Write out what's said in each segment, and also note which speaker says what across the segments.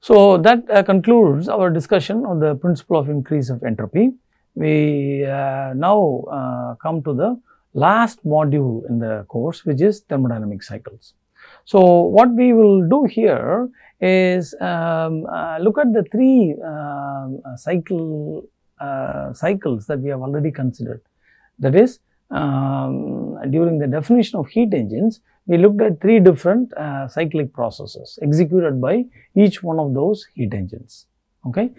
Speaker 1: So, that uh, concludes our discussion on the principle of increase of entropy. We uh, now uh, come to the last module in the course which is thermodynamic cycles. So, what we will do here is um, uh, look at the three um, cycle uh, cycles that we have already considered. That is um, during the definition of heat engines, we looked at three different uh, cyclic processes executed by each one of those heat engines. Okay.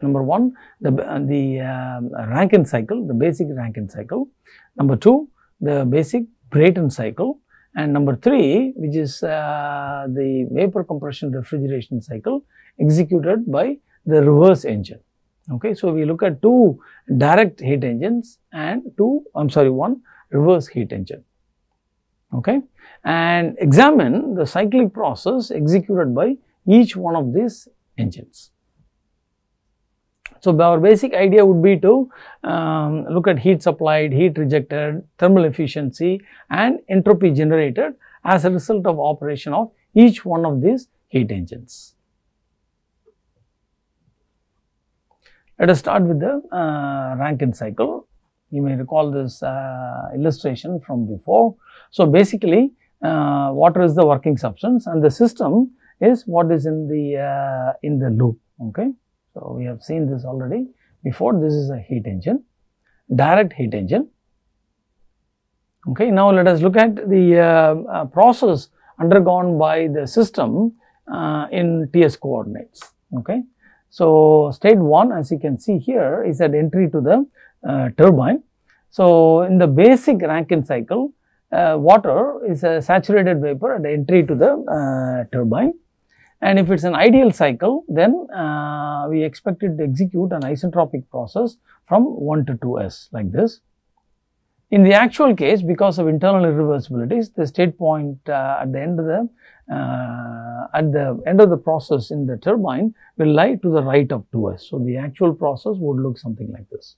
Speaker 1: Number one, the, the um, Rankine cycle, the basic Rankine cycle. Number two, the basic Brayton cycle. And number three, which is uh, the vapor compression refrigeration cycle executed by the reverse engine. Okay. So, we look at two direct heat engines and two, I am sorry, one reverse heat engine. Okay. And examine the cyclic process executed by each one of these engines. So, our basic idea would be to um, look at heat supplied, heat rejected, thermal efficiency and entropy generated as a result of operation of each one of these heat engines. Let us start with the uh, Rankine cycle. You may recall this uh, illustration from before. So, basically uh, water is the working substance and the system is what is in the uh, in the loop. Okay. So, we have seen this already before this is a heat engine, direct heat engine. Okay. Now, let us look at the uh, uh process undergone by the system uh, in TS coordinates. Okay. So, state 1 as you can see here is at entry to the uh, turbine. So, in the basic Rankine cycle, water is a saturated vapor at the entry to the uh, turbine and if it is an ideal cycle, then uh, we expect it to execute an isentropic process from 1 to 2s like this. In the actual case, because of internal irreversibilities, the state point uh, at the end of the uh, at the end of the process in the turbine will lie to the right of 2s. So, the actual process would look something like this.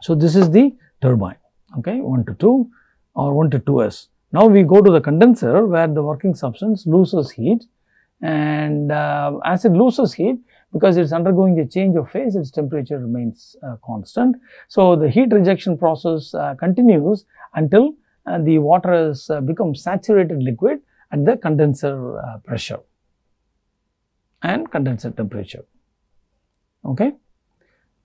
Speaker 1: So, this is the turbine, okay, 1 to 2 or 1 to 2s. Now, we go to the condenser where the working substance loses heat and uh, as it loses heat because it is undergoing a change of phase its temperature remains uh, constant. So, the heat rejection process uh, continues until uh, the water has uh, become saturated liquid at the condenser uh, pressure and condenser temperature. Okay.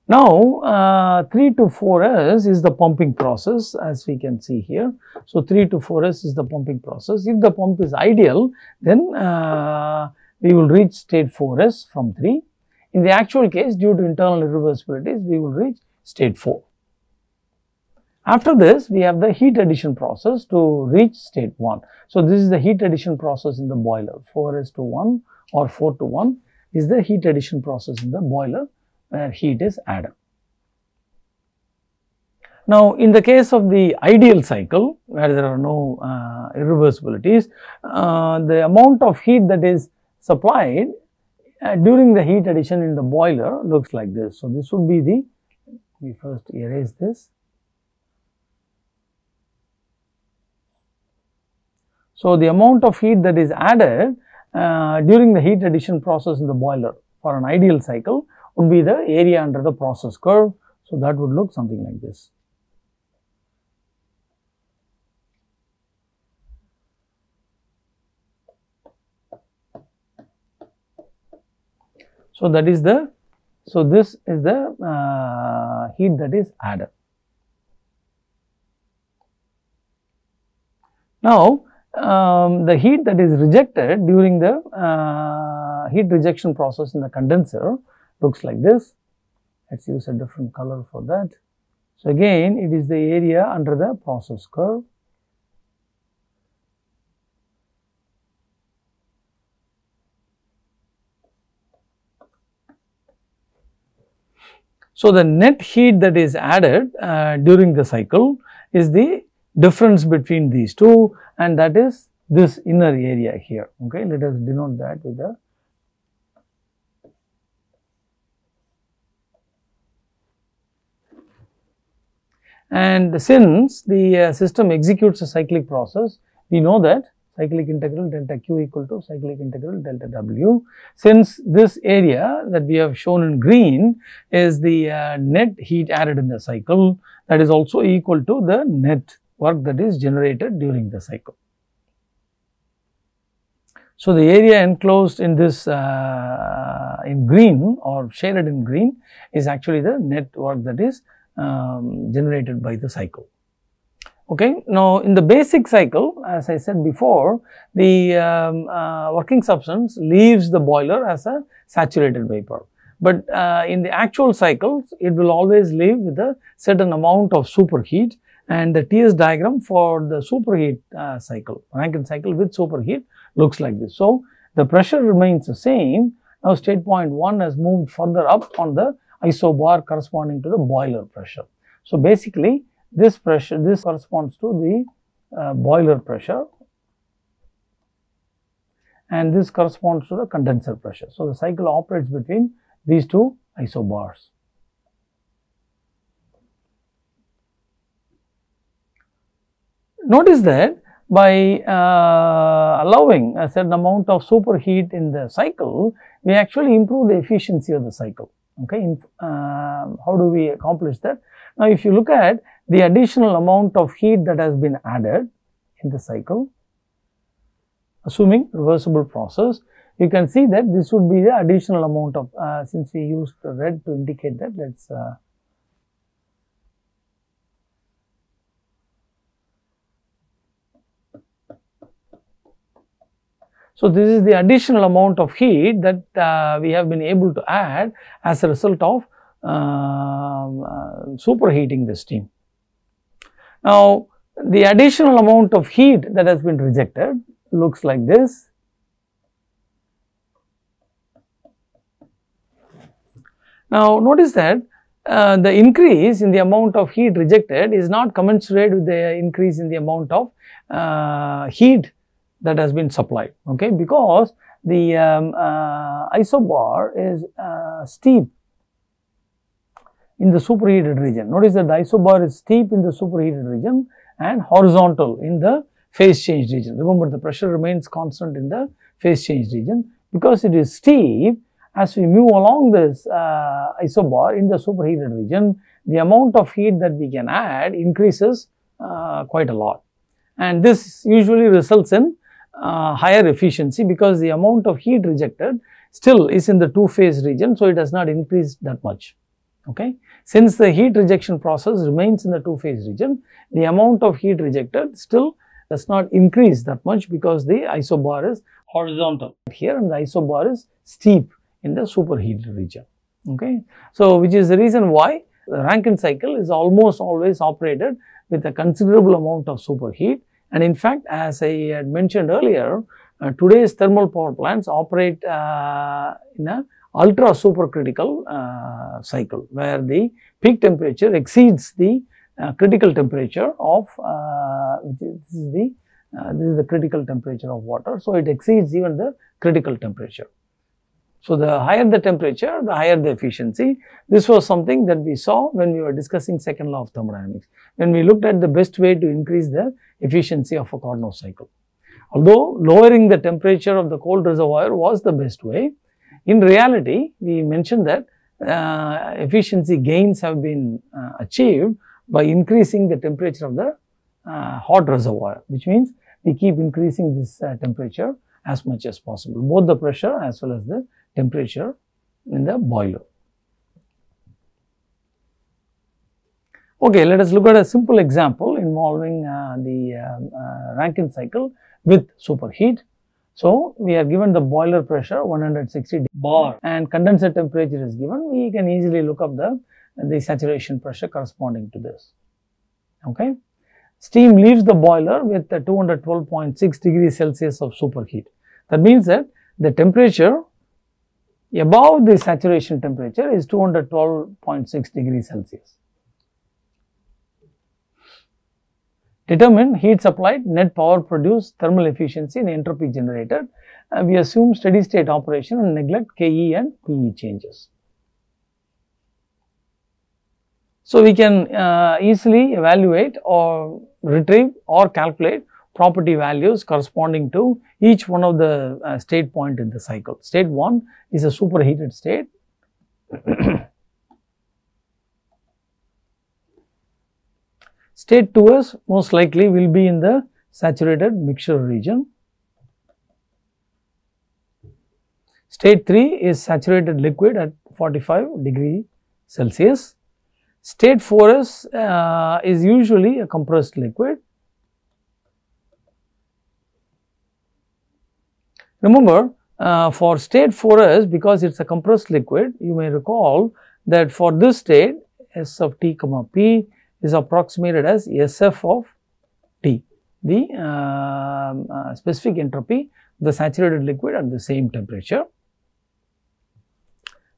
Speaker 1: Now, uh, 3 to 4S is the pumping process as we can see here. So, 3 to 4S is the pumping process. If the pump is ideal, then uh, we will reach state 4S from 3. In the actual case, due to internal irreversibilities, we will reach state 4. After this, we have the heat addition process to reach state 1. So, this is the heat addition process in the boiler 4S to 1 or 4 to 1 is the heat addition process in the boiler where heat is added. Now, in the case of the ideal cycle where there are no uh, irreversibilities, uh, the amount of heat that is supplied uh, during the heat addition in the boiler looks like this. So, this would be the, we first erase this. So, the amount of heat that is added uh, during the heat addition process in the boiler for an ideal cycle would be the area under the process curve. So, that would look something like this. So, that is the, so this is the uh, heat that is added. Now, um, the heat that is rejected during the uh, heat rejection process in the condenser looks like this. Let us use a different color for that. So, again it is the area under the process curve. So, the net heat that is added uh, during the cycle is the difference between these two and that is this inner area here. Okay, Let us denote that with a And since the uh, system executes a cyclic process, we know that cyclic integral delta q equal to cyclic integral delta w. Since this area that we have shown in green is the uh, net heat added in the cycle that is also equal to the net work that is generated during the cycle. So, the area enclosed in this uh, in green or shaded in green is actually the net work that is um, generated by the cycle. Okay. Now, in the basic cycle as I said before the um, uh, working substance leaves the boiler as a saturated vapor, but uh, in the actual cycles it will always leave with a certain amount of superheat and the TS diagram for the superheat uh, cycle Rankine cycle with superheat looks like this. So, the pressure remains the same now state point 1 has moved further up on the isobar corresponding to the boiler pressure. So, basically this pressure this corresponds to the uh, boiler pressure and this corresponds to the condenser pressure. So, the cycle operates between these two isobars. Notice that by uh, allowing a certain amount of superheat in the cycle, we actually improve the efficiency of the cycle. Okay, uh, how do we accomplish that? Now, if you look at the additional amount of heat that has been added in the cycle, assuming reversible process, you can see that this would be the additional amount of, uh, since we used red to indicate that, let us uh, So, this is the additional amount of heat that uh, we have been able to add as a result of uh, superheating the steam. Now, the additional amount of heat that has been rejected looks like this. Now, notice that uh, the increase in the amount of heat rejected is not commensurate with the increase in the amount of uh, heat that has been supplied okay because the um, uh, isobar is uh, steep in the superheated region. Notice that the isobar is steep in the superheated region and horizontal in the phase change region. Remember the pressure remains constant in the phase change region because it is steep as we move along this uh, isobar in the superheated region the amount of heat that we can add increases uh, quite a lot and this usually results in uh, higher efficiency because the amount of heat rejected still is in the two phase region. So, it has not increased that much. Okay. Since the heat rejection process remains in the two phase region, the amount of heat rejected still does not increase that much because the isobar is horizontal here and the isobar is steep in the superheated region. Okay. So, which is the reason why the Rankine cycle is almost always operated with a considerable amount of superheat and in fact, as I had mentioned earlier, uh, today's thermal power plants operate uh, in a ultra supercritical uh, cycle where the peak temperature exceeds the uh, critical temperature of uh, this is the uh, this is the critical temperature of water. So, it exceeds even the critical temperature. So, the higher the temperature, the higher the efficiency. This was something that we saw when we were discussing second law of thermodynamics, when we looked at the best way to increase the efficiency of a Carnot cycle. Although lowering the temperature of the cold reservoir was the best way, in reality, we mentioned that uh, efficiency gains have been uh, achieved by increasing the temperature of the uh, hot reservoir, which means we keep increasing this uh, temperature as much as possible, both the pressure as well as the temperature in the boiler. Okay, let us look at a simple example involving uh, the um, uh, Rankine cycle with superheat. So, we are given the boiler pressure 160 bar and condenser temperature is given. We can easily look up the, the saturation pressure corresponding to this. Okay. Steam leaves the boiler with 212.6 degrees Celsius of superheat. That means that the temperature above the saturation temperature is 212.6 degrees Celsius. Determine heat supplied, net power produced, thermal efficiency and entropy generated. Uh, we assume steady state operation and neglect KE and PE changes. So, we can uh, easily evaluate or retrieve or calculate property values corresponding to each one of the uh, state point in the cycle. State 1 is a superheated state. state 2 is most likely will be in the saturated mixture region. State 3 is saturated liquid at 45 degree Celsius. State 4s uh, is usually a compressed liquid Remember uh, for state 4s because it is a compressed liquid you may recall that for this state S of t comma p is approximated as SF of t the uh, uh, specific entropy the saturated liquid at the same temperature.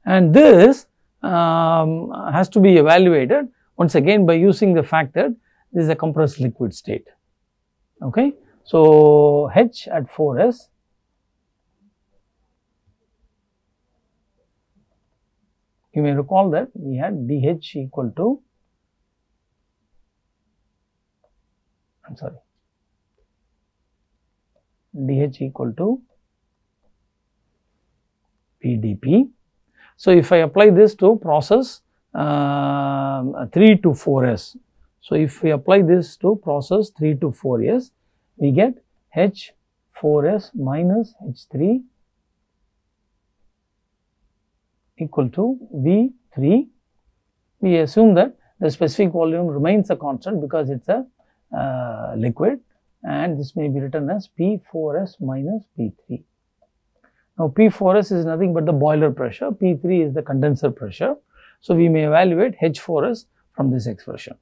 Speaker 1: And this um, has to be evaluated once again by using the fact that this is a compressed liquid state. Okay. So, H at 4s You may recall that we had dH equal to, I am sorry, dH equal to VdP. So, if I apply this to process uh, 3 to 4S. So, if we apply this to process 3 to 4S, we get H4S minus H3 equal to V 3. We assume that the specific volume remains a constant because it is a uh, liquid and this may be written as P 4S minus P 3. Now, P 4S is nothing but the boiler pressure, P 3 is the condenser pressure. So, we may evaluate H 4S from this expression.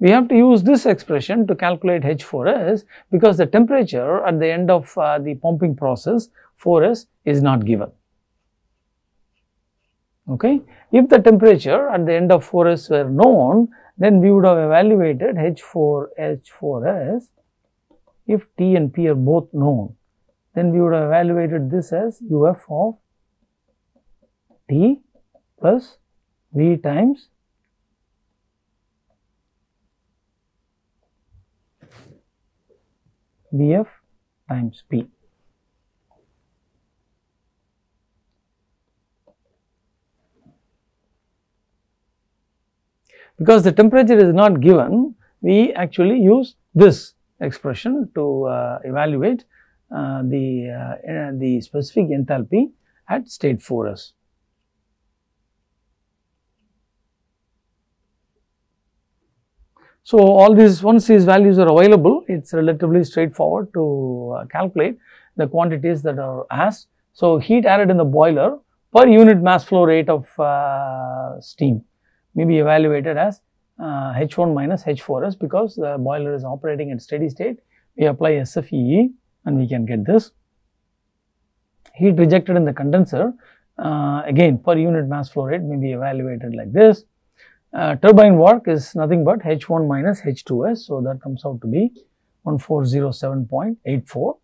Speaker 1: We have to use this expression to calculate H4S because the temperature at the end of uh, the pumping process 4S is not given. Okay. If the temperature at the end of 4S were known, then we would have evaluated H4, H4S. If T and P are both known, then we would have evaluated this as UF of T plus V times Vf times P. Because the temperature is not given, we actually use this expression to uh, evaluate uh, the, uh, the specific enthalpy at state 4s. So, all these once these values are available it is relatively straightforward to uh, calculate the quantities that are asked. So, heat added in the boiler per unit mass flow rate of uh, steam may be evaluated as uh, H1 minus H4S because the boiler is operating at steady state. We apply SFEE and we can get this. Heat rejected in the condenser uh, again per unit mass flow rate may be evaluated like this uh, turbine work is nothing but H1 minus H2S. So, that comes out to be 1407.84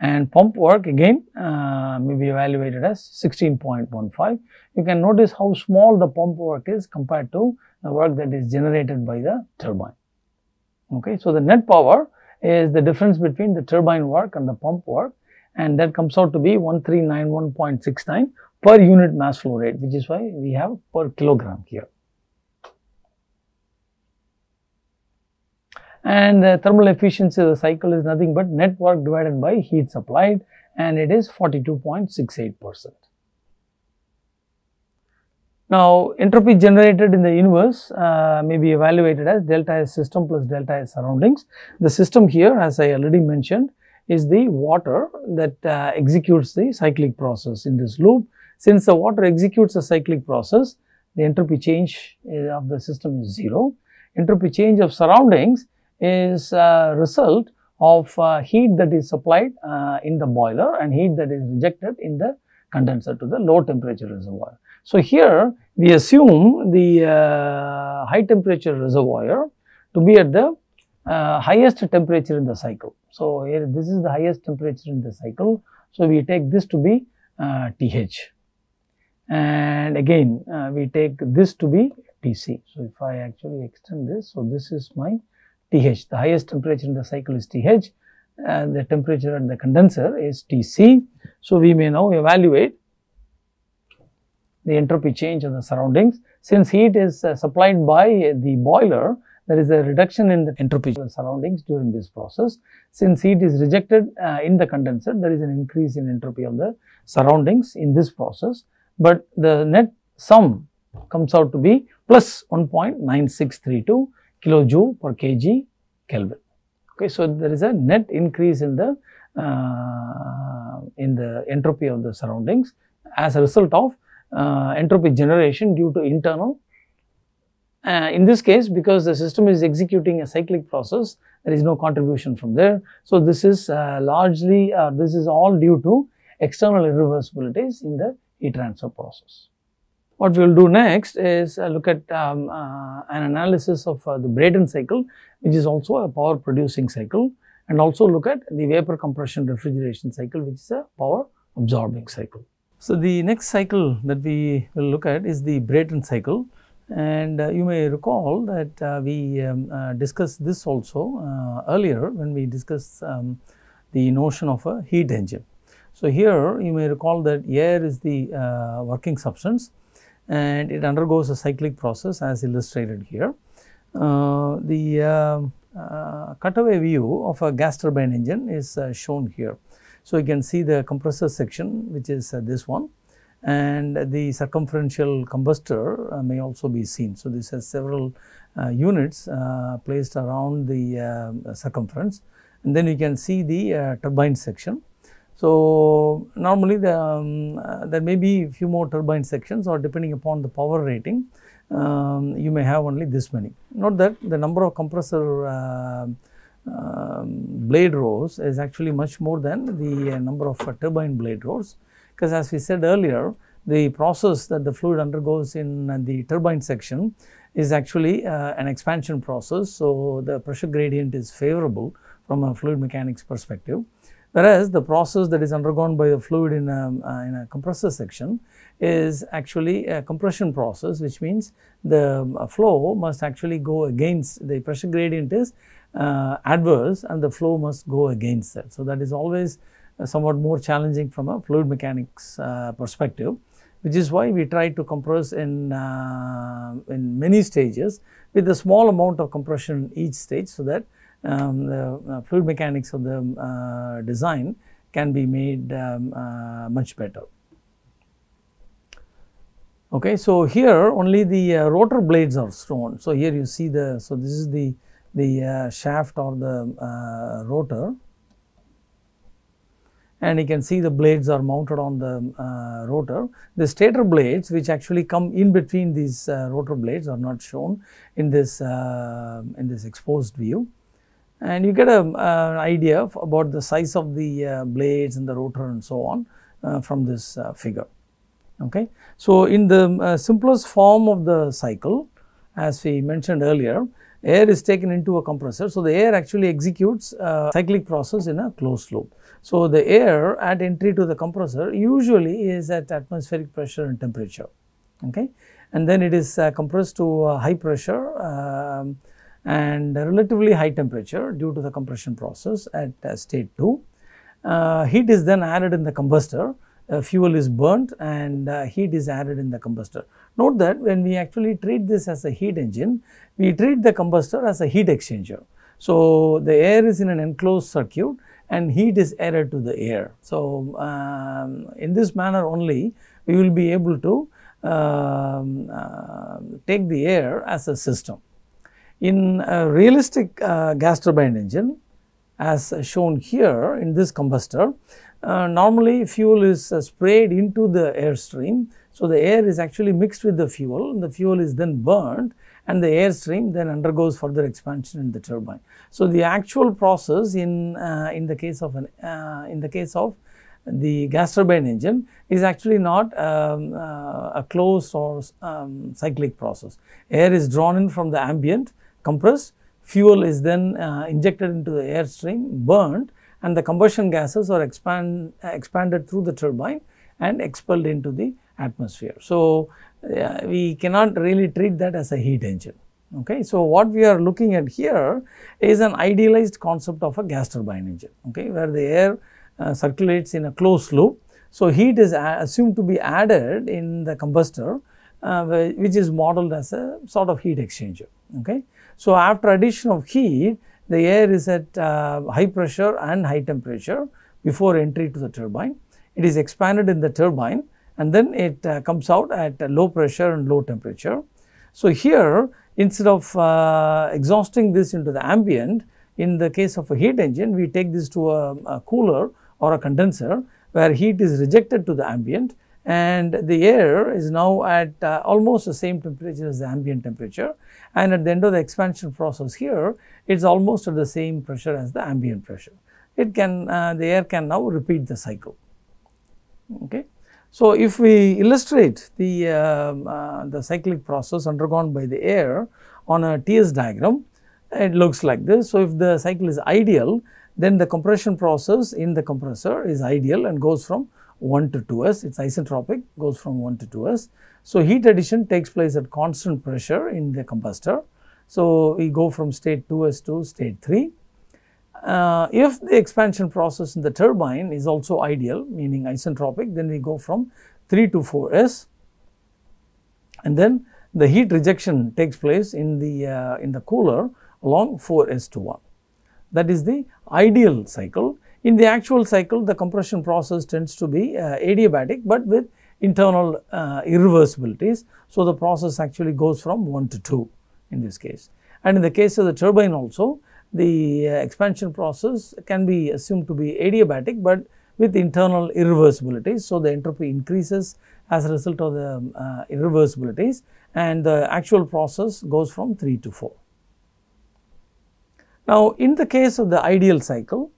Speaker 1: and pump work again uh, may be evaluated as 16.15. You can notice how small the pump work is compared to the work that is generated by the turbine. Okay. So, the net power is the difference between the turbine work and the pump work and that comes out to be 1391.69 per unit mass flow rate which is why we have per kilogram here. And the thermal efficiency of the cycle is nothing but net work divided by heat supplied and it is 42.68 percent. Now, entropy generated in the universe uh, may be evaluated as delta S system plus delta S surroundings. The system here as I already mentioned is the water that uh, executes the cyclic process in this loop. Since the water executes the cyclic process, the entropy change uh, of the system is 0. Entropy change of surroundings is a result of uh, heat that is supplied uh, in the boiler and heat that is rejected in the condenser to the low temperature reservoir. So, here we assume the uh, high temperature reservoir to be at the uh, highest temperature in the cycle. So, here this is the highest temperature in the cycle. So, we take this to be uh, TH and again uh, we take this to be Tc. So, if I actually extend this, so this is my Th, the highest temperature in the cycle is Th and the temperature at the condenser is Tc. So, we may now evaluate the entropy change in the surroundings. Since heat is uh, supplied by the boiler, there is a reduction in the entropy of the surroundings during this process. Since heat is rejected uh, in the condenser, there is an increase in entropy of the surroundings in this process, but the net sum comes out to be plus 1.9632 kilojoule per kg Kelvin. Okay, so there is a net increase in the uh, in the entropy of the surroundings as a result of uh, entropy generation due to internal uh, in this case, because the system is executing a cyclic process, there is no contribution from there. So, this is uh, largely, uh, this is all due to external irreversibilities in the heat transfer process. What we will do next is uh, look at um, uh, an analysis of uh, the Brayton cycle, which is also a power producing cycle and also look at the vapor compression refrigeration cycle, which is a power absorbing cycle. So, the next cycle that we will look at is the Brayton cycle. And uh, you may recall that uh, we um, uh, discussed this also earlier when we discussed um, the notion of a heat engine. So, here you may recall that air is the working substance and it undergoes a cyclic process as illustrated here. Uh, the um, cutaway view of a gas turbine engine is shown here. So, you can see the compressor section which is this one and the circumferential combustor uh, may also be seen. So, this has several uh, units uh, placed around the uh, circumference and then you can see the uh, turbine section. So, normally the, um, uh, there may be few more turbine sections or depending upon the power rating um, you may have only this many. Note that the number of compressor um, blade rows is actually much more than the number of turbine blade rows because as we said earlier the process that the fluid undergoes in the turbine section is actually uh, an expansion process. So, the pressure gradient is favorable from a fluid mechanics perspective. Whereas, the process that is undergone by the fluid in a, uh, in a compressor section is actually a compression process which means the uh, flow must actually go against the pressure gradient is uh, adverse and the flow must go against that. So, that is always uh, somewhat more challenging from a fluid mechanics uh, perspective which is why we try to compress in, uh, in many stages with a small amount of compression in each stage so that um, the fluid mechanics of the design can be made um, much better. Okay, so here only the uh, rotor blades are shown. So here you see the so this is the the uh, shaft or the uh, rotor and you can see the blades are mounted on the uh, rotor. The stator blades which actually come in between these uh, rotor blades are not shown in this uh, in this exposed view and you get a, an idea of about the size of the uh, blades and the rotor and so on uh, from this uh, figure. Okay. So, in the simplest form of the cycle as we mentioned earlier air is taken into a compressor. So, the air actually executes a cyclic process in a closed loop. So, the air at entry to the compressor usually is at atmospheric pressure and temperature okay and then it is uh, compressed to high pressure um, and relatively high temperature due to the compression process at uh, state 2. Uh, heat is then added in the combustor, uh, fuel is burnt and uh, heat is added in the combustor. Note that when we actually treat this as a heat engine, we treat the combustor as a heat exchanger. So, the air is in an enclosed circuit and heat is added to the air. So, um, in this manner only we will be able to um, uh, take the air as a system. In a realistic uh, gas turbine engine as shown here in this combustor, uh, normally fuel is uh, sprayed into the airstream. So, the air is actually mixed with the fuel the fuel is then burned and the airstream then undergoes further expansion in the turbine. So, the actual process in, uh, in the case of an, uh, in the case of the gas turbine engine is actually not um, uh, a closed or um, cyclic process. Air is drawn in from the ambient, compressed, fuel is then uh, injected into the airstream, burned and the combustion gases are expand, expanded through the turbine and expelled into the atmosphere. So, uh, we cannot really treat that as a heat engine. Okay. So, what we are looking at here is an idealized concept of a gas turbine engine, okay, where the air uh, circulates in a closed loop. So, heat is assumed to be added in the combustor, which is modeled as a sort of heat exchanger. Okay. So, after addition of heat, the air is at uh, high pressure and high temperature before entry to the turbine. It is expanded in the turbine and then it uh, comes out at low pressure and low temperature. So, here instead of uh, exhausting this into the ambient, in the case of a heat engine, we take this to a, a cooler or a condenser where heat is rejected to the ambient and the air is now at uh, almost the same temperature as the ambient temperature and at the end of the expansion process here it is almost at the same pressure as the ambient pressure. It can uh, the air can now repeat the cycle. Okay. So, if we illustrate the, uh, uh, the cyclic process undergone by the air on a TS diagram, it looks like this. So, if the cycle is ideal, then the compression process in the compressor is ideal and goes from 1 to 2s, it is isentropic, goes from 1 to 2s. So, heat addition takes place at constant pressure in the combustor. So, we go from state 2s to state 3 uh, if the expansion process in the turbine is also ideal meaning isentropic then we go from 3 to 4s and then the heat rejection takes place in the uh, in the cooler along 4s to 1. That is the ideal cycle. In the actual cycle the compression process tends to be uh, adiabatic, but with internal uh, irreversibilities. So, the process actually goes from 1 to 2 in this case. And in the case of the turbine also the uh, expansion process can be assumed to be adiabatic, but with internal irreversibilities. So, the entropy increases as a result of the uh, irreversibilities and the actual process goes from 3 to 4. Now, in the case of the ideal cycle,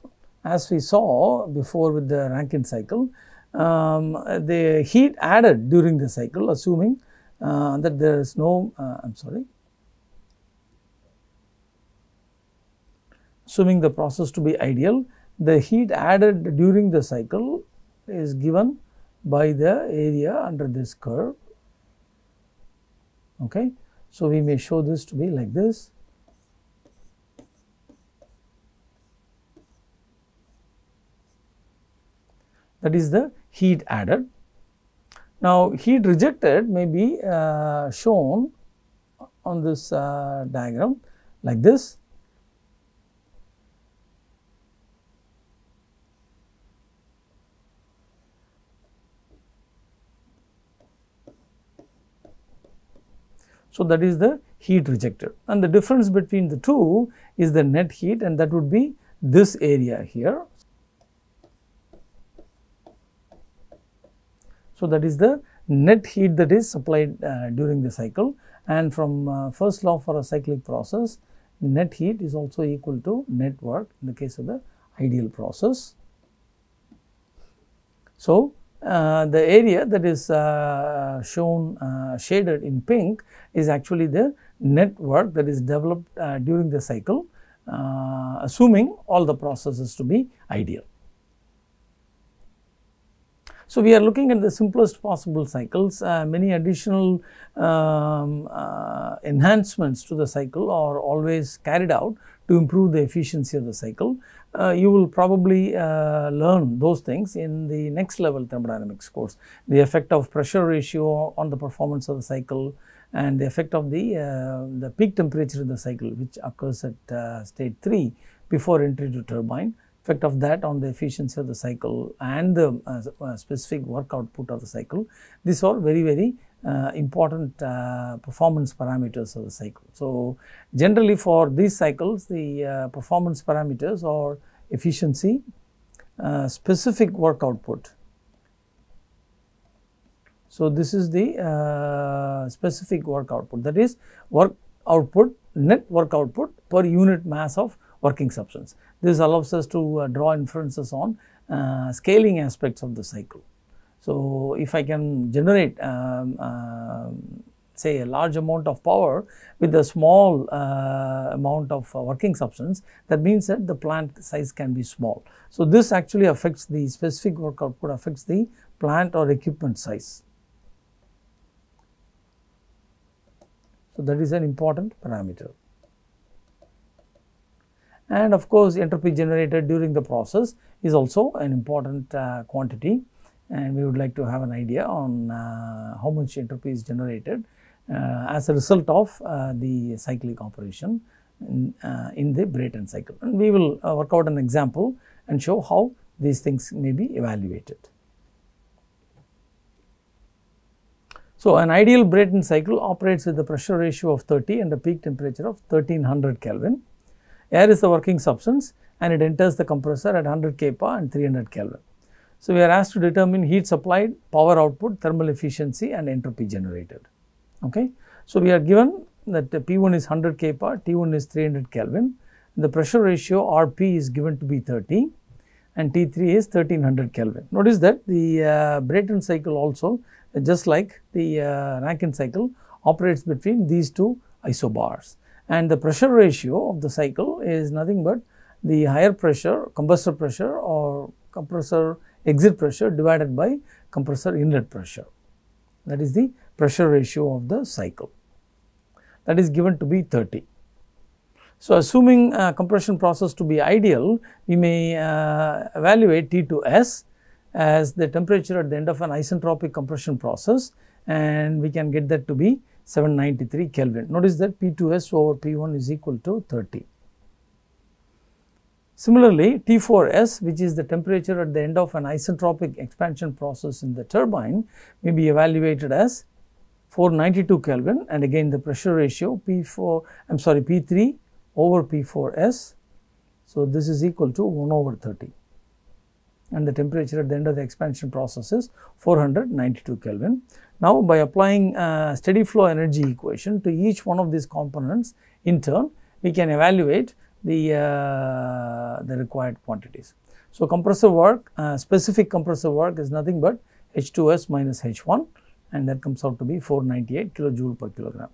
Speaker 1: as we saw before with the Rankine cycle, um, the heat added during the cycle assuming uh, that there is no, uh, I am sorry, assuming the process to be ideal, the heat added during the cycle is given by the area under this curve. Okay. So, we may show this to be like this. That is the heat added. Now, heat rejected may be uh, shown on this uh, diagram like this So, that is the heat rejected and the difference between the two is the net heat and that would be this area here. So, that is the net heat that is supplied uh, during the cycle and from uh, first law for a cyclic process net heat is also equal to net work in the case of the ideal process. So, uh, the area that is uh, shown uh, shaded in pink is actually the net work that is developed uh, during the cycle assuming all the processes to be ideal. So, we are looking at the simplest possible cycles, uh, many additional um, enhancements to the cycle are always carried out to improve the efficiency of the cycle uh, you will probably uh, learn those things in the next level thermodynamics course. The effect of pressure ratio on the performance of the cycle and the effect of the, uh, the peak temperature of the cycle which occurs at uh, state 3 before entry to turbine, effect of that on the efficiency of the cycle and the uh, uh, specific work output of the cycle. These are very, very uh, important uh, performance parameters of the cycle. So, generally for these cycles the uh, performance parameters are efficiency, uh, specific work output. So, this is the specific work output that is work output net work output per unit mass of working substance. This allows us to uh, draw inferences on uh, scaling aspects of the cycle. So, if I can generate um, um, say a large amount of power with a small uh, amount of uh, working substance that means that the plant size can be small. So this actually affects the specific work output affects the plant or equipment size. So that is an important parameter. And of course, entropy generated during the process is also an important uh, quantity and we would like to have an idea on uh, how much entropy is generated uh, as a result of uh, the cyclic operation in, uh, in, the Brayton cycle. And we will uh, work out an example and show how these things may be evaluated. So, an ideal Brayton cycle operates with a pressure ratio of 30 and a peak temperature of 1300 Kelvin. Air is the working substance and it enters the compressor at 100 kPa and 300 Kelvin. So, we are asked to determine heat supplied, power output, thermal efficiency and entropy generated. Okay. So, we are given that P1 is 100 kPa, T1 is 300 Kelvin, the pressure ratio Rp is given to be 30 and T3 is 1300 Kelvin. Notice that the uh, Brayton cycle also just like the uh, Rankine cycle operates between these two isobars and the pressure ratio of the cycle is nothing but the higher pressure combustor pressure or compressor exit pressure divided by compressor inlet pressure that is the pressure ratio of the cycle that is given to be 30. So, assuming compression process to be ideal, we may uh, evaluate T2S as the temperature at the end of an isentropic compression process and we can get that to be 793 Kelvin. Notice that P2S over P1 is equal to 30. Similarly, T4S which is the temperature at the end of an isentropic expansion process in the turbine may be evaluated as 492 Kelvin and again the pressure ratio P4 I am sorry P3 over P4S. So, this is equal to 1 over 30 and the temperature at the end of the expansion process is 492 Kelvin. Now, by applying a steady flow energy equation to each one of these components in turn, we can evaluate the, uh, the required quantities. So, compressor work, uh, specific compressor work is nothing but H2S minus H1 and that comes out to be 498 kilojoule per kilogram.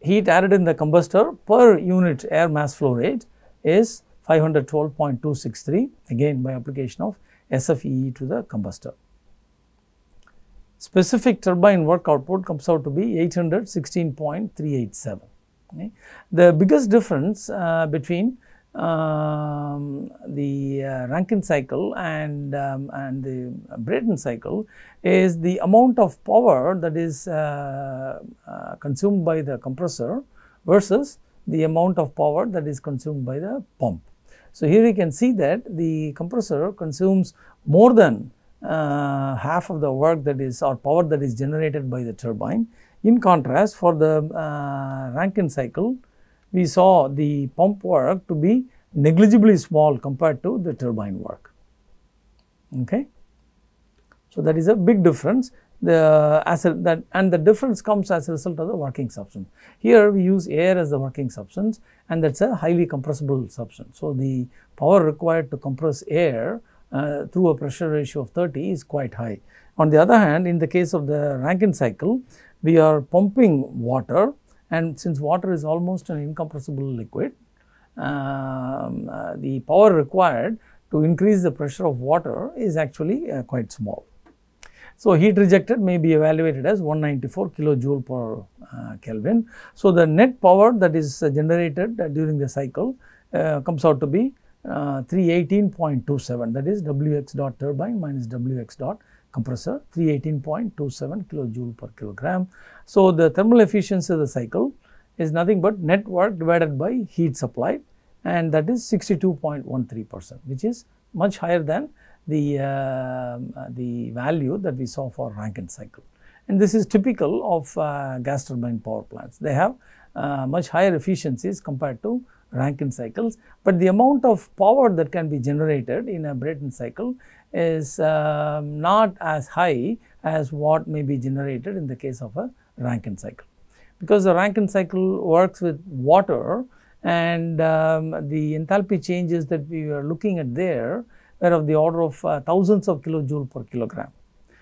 Speaker 1: Heat added in the combustor per unit air mass flow rate is 512.263 again by application of SFEE to the combustor. Specific turbine work output comes out to be 816.387. Okay. The biggest difference uh, between um, the uh, Rankine cycle and, um, and the Brayton cycle is the amount of power that is uh, uh, consumed by the compressor versus the amount of power that is consumed by the pump. So, here you can see that the compressor consumes more than uh, half of the work that is or power that is generated by the turbine. In contrast, for the uh, Rankine cycle, we saw the pump work to be negligibly small compared to the turbine work. Okay. So, that is a big difference the as a, that and the difference comes as a result of the working substance. Here we use air as the working substance and that is a highly compressible substance. So, the power required to compress air uh, through a pressure ratio of 30 is quite high. On the other hand, in the case of the Rankine cycle, we are pumping water and since water is almost an incompressible liquid, um, uh, the power required to increase the pressure of water is actually uh, quite small. So, heat rejected may be evaluated as 194 kilojoule per uh, Kelvin. So, the net power that is uh, generated uh, during the cycle uh, comes out to be 318.27 that is Wx dot turbine minus Wx dot compressor 318.27 kilojoule per kilogram. So, the thermal efficiency of the cycle is nothing but net work divided by heat supplied and that is 62.13 percent which is much higher than the, uh, the value that we saw for Rankine cycle. And this is typical of uh, gas turbine power plants. They have uh, much higher efficiencies compared to Rankine cycles, but the amount of power that can be generated in a Brayton cycle is um, not as high as what may be generated in the case of a Rankine cycle. Because the Rankine cycle works with water and um, the enthalpy changes that we are looking at there were of the order of uh, thousands of kilojoule per kilogram.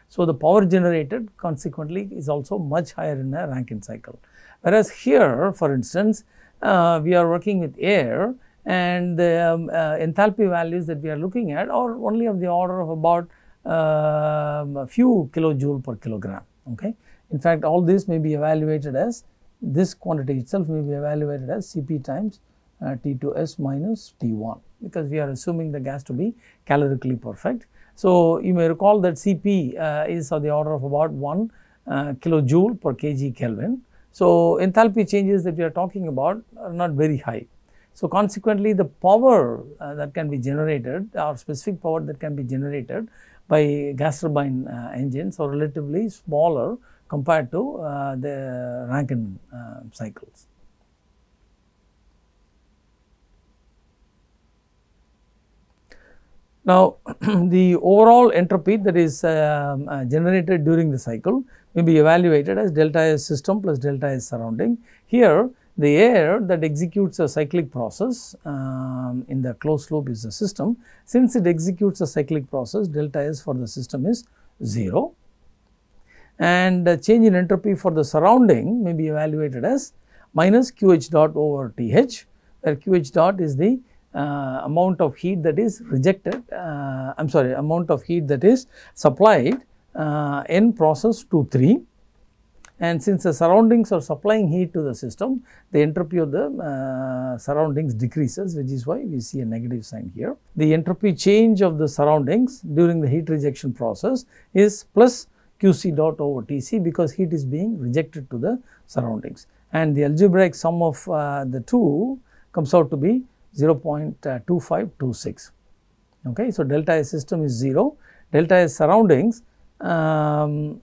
Speaker 1: So, the power generated consequently is also much higher in a Rankine cycle. Whereas here for instance, uh, we are working with air and the um, uh, enthalpy values that we are looking at are only of the order of about um, a few kilojoule per kilogram. Okay. In fact, all this may be evaluated as this quantity itself may be evaluated as Cp times uh, T2S minus T1 because we are assuming the gas to be calorically perfect. So, you may recall that Cp uh, is of the order of about 1 uh, kilojoule per kg Kelvin. So, enthalpy changes that we are talking about are not very high. So, consequently the power uh, that can be generated or specific power that can be generated by gas turbine uh, engines are relatively smaller compared to uh, the Rankine uh, cycles. Now, the overall entropy that is um, uh, generated during the cycle may be evaluated as delta S system plus delta S surrounding. Here, the air that executes a cyclic process um, in the closed loop is the system. Since it executes a cyclic process, delta S for the system is 0 and the change in entropy for the surrounding may be evaluated as minus QH dot over TH, where QH dot is the uh, amount of heat that is rejected, uh, I am sorry, amount of heat that is supplied uh, in process 2 3 and since the surroundings are supplying heat to the system, the entropy of the uh, surroundings decreases which is why we see a negative sign here. The entropy change of the surroundings during the heat rejection process is plus QC dot over TC because heat is being rejected to the surroundings and the algebraic sum of uh, the two comes out to be 0.2526. Okay. So, delta S system is 0, delta S surroundings um,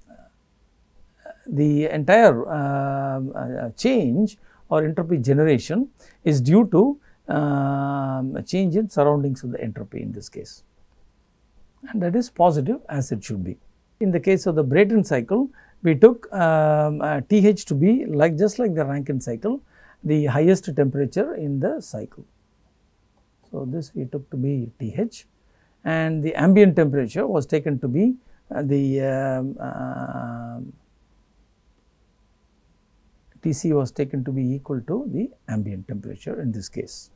Speaker 1: the entire uh, uh, change or entropy generation is due to um, a change in surroundings of the entropy in this case and that is positive as it should be. In the case of the Brayton cycle, we took um, uh, TH to be like just like the Rankine cycle, the highest temperature in the cycle. So, this we took to be TH and the ambient temperature was taken to be uh, the um, uh, Tc was taken to be equal to the ambient temperature in this case.